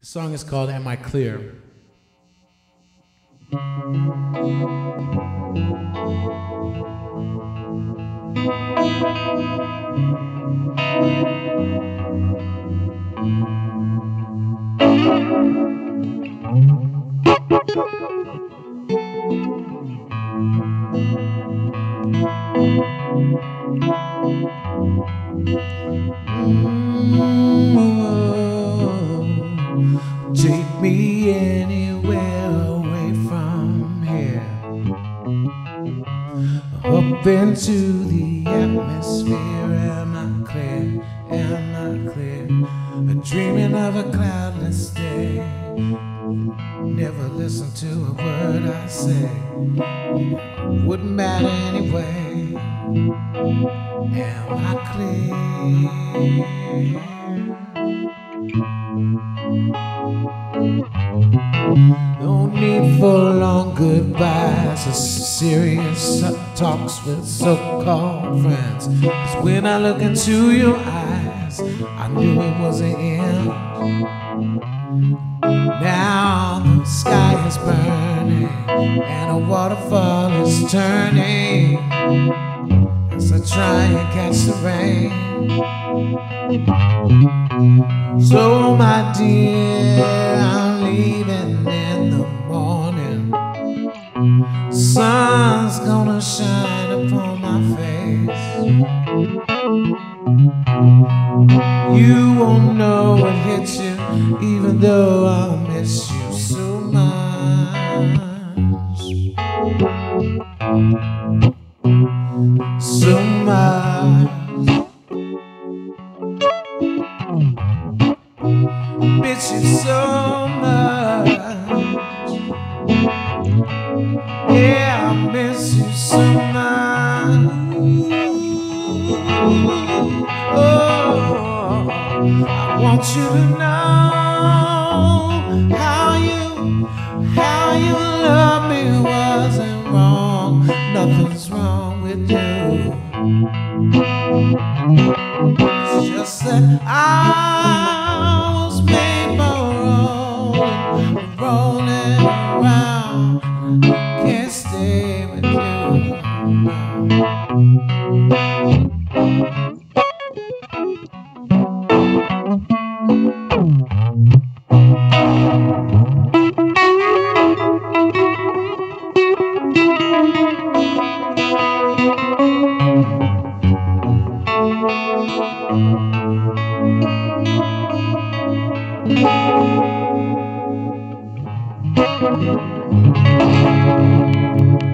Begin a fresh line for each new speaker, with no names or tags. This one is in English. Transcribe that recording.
The song is called Am I Clear? Mm, Up into the atmosphere. Am I clear? Am I clear? Dreaming of a cloudless day. Never listen to a word I say. Wouldn't matter anyway. Am I clear? No need for long goodbyes or serious talks with so-called friends. Cause when I look into your eyes, I knew it was the end. Now the sky is burning and a waterfall is turning I try and catch the rain. So, my dear, I'm leaving in the morning. Sun's gonna shine upon my face. You won't know what hit you, even though I'll miss you so much. I want you to know how you, how you love me wasn't wrong. Nothing's wrong with you. It's just that I was made for rolling, rolling around. Can't stay with you. Thank you.